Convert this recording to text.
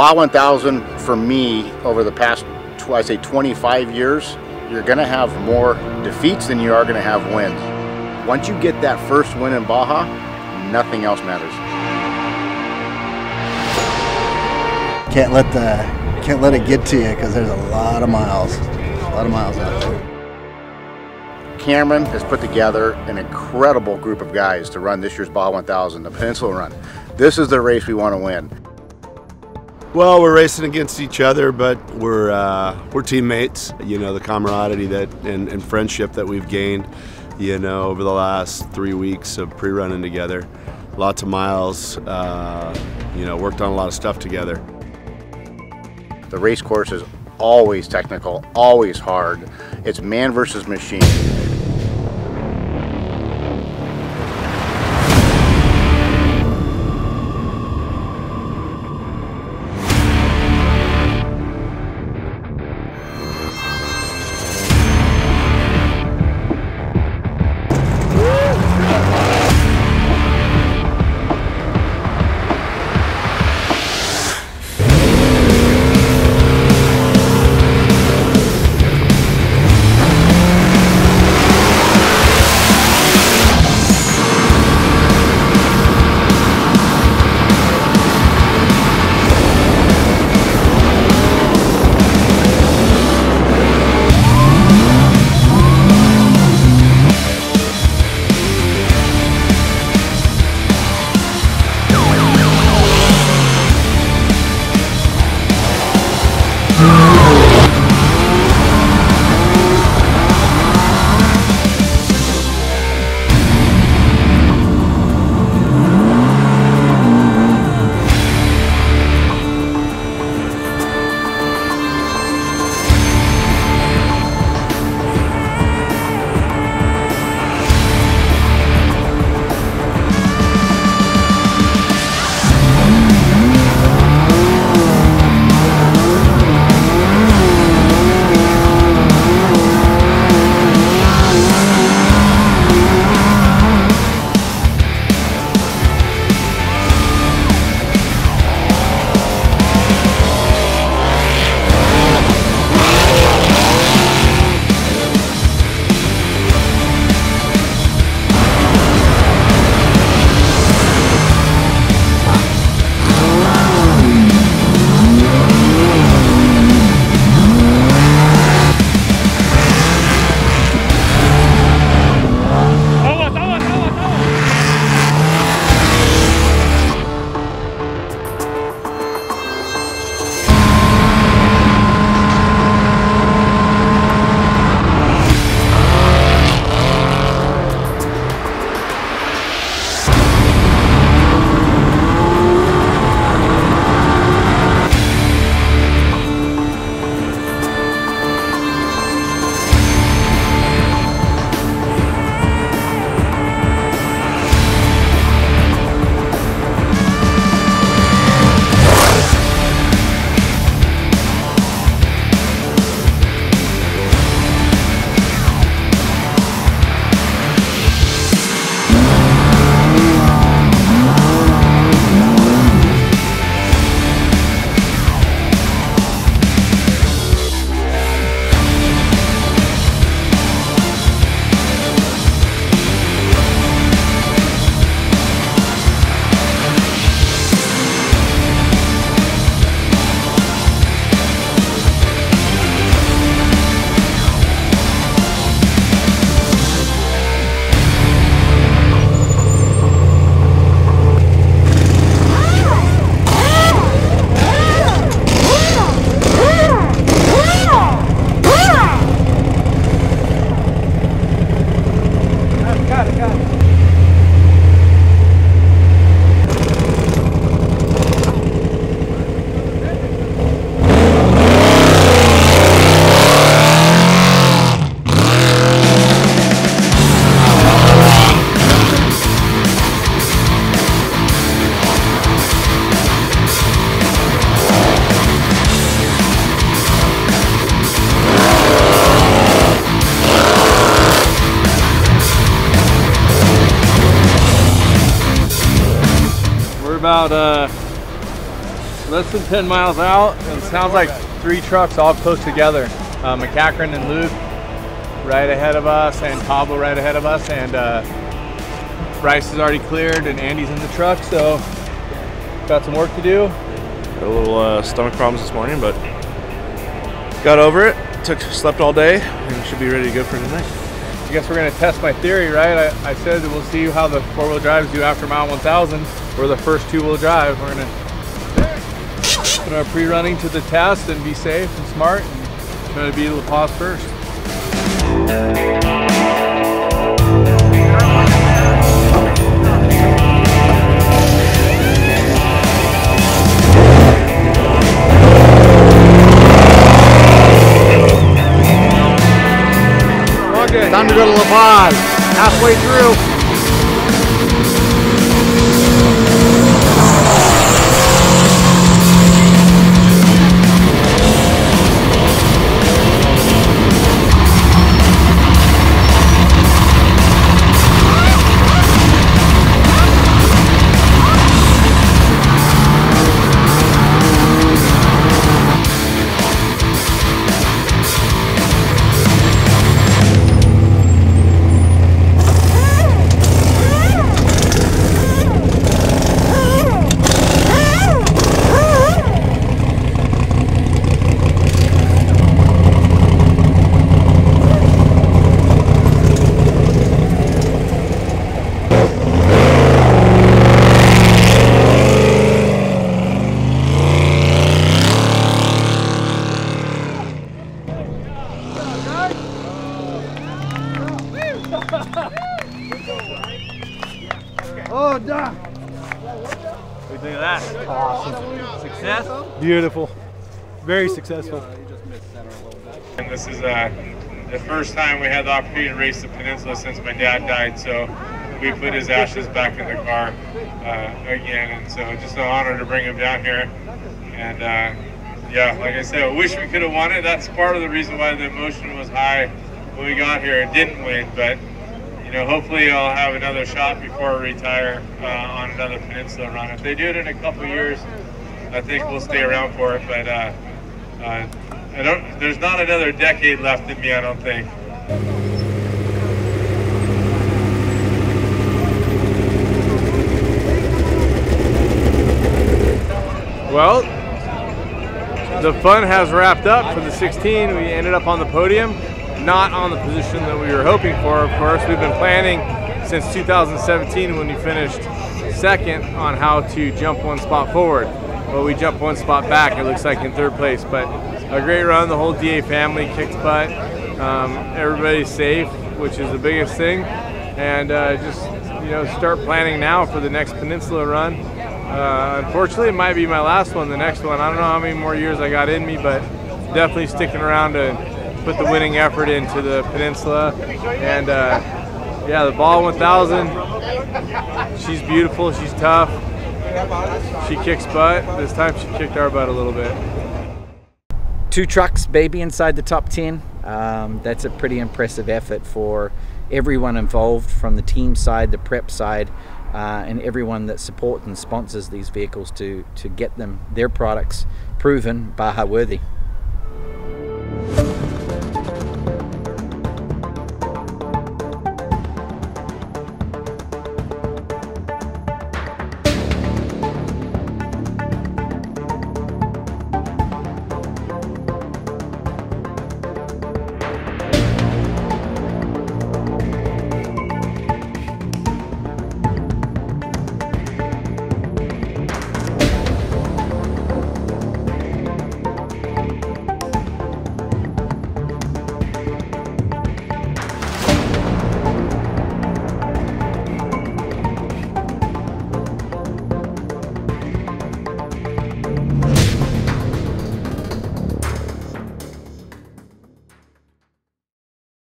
Baja 1000 for me over the past, I say 25 years, you're gonna have more defeats than you are gonna have wins. Once you get that first win in Baja, nothing else matters. Can't let the can't let it get to you because there's a lot of miles, a lot of miles out there. Cameron has put together an incredible group of guys to run this year's Baja 1000, the Peninsula Run. This is the race we want to win. Well, we're racing against each other, but we're uh, we're teammates. You know, the camaraderie that and, and, friendship that we've gained, you know, over the last three weeks of pre-running together. Lots of miles. Uh, you know, worked on a lot of stuff together. The race course is always technical, always hard. It's man versus machine. about uh, less than 10 miles out. It sounds like three trucks all close together. Uh, McCachran and Luke right ahead of us and Pablo right ahead of us and uh, Bryce is already cleared and Andy's in the truck so got some work to do. Got a little uh, stomach problems this morning but got over it, Took slept all day and should be ready to go for tonight. I guess we're gonna test my theory, right? I, I said we'll see how the four-wheel drives do after mile 1000. We're the first two-wheel drive. We're gonna put our pre-running to the test and be safe and smart and to beat La Paz first. Halfway through. Oh, Doc. What do that? Awesome. Success? Beautiful. Very successful. And this is uh, the first time we had the opportunity to race the peninsula since my dad died. So we put his ashes back in the car uh, again, and so just an honor to bring him down here. And uh, yeah, like I said, I wish we could have won it. That's part of the reason why the emotion was high when we got here. It didn't win, but you know, hopefully I'll have another shot before I retire uh, on another peninsula run. If they do it in a couple years, I think we'll stay around for it. But uh, uh, I don't. There's not another decade left in me. I don't think. Well, the fun has wrapped up for the 16. We ended up on the podium, not on the position that we were hoping for. Of course, we've been planning since 2017 when we finished second on how to jump one spot forward. Well, we jumped one spot back, it looks like in third place, but a great run. The whole DA family kicked butt. Um, everybody's safe, which is the biggest thing. And uh, just, you know, start planning now for the next Peninsula run. Uh, unfortunately, it might be my last one, the next one. I don't know how many more years I got in me, but definitely sticking around to put the winning effort into the Peninsula. And uh, yeah, the Baja 1000, she's beautiful, she's tough. She kicks butt. This time she kicked our butt a little bit. two trucks, baby, inside the top 10. Um, that's a pretty impressive effort for everyone involved from the team side, the prep side, uh, and everyone that supports and sponsors these vehicles to, to get them their products proven Baja worthy.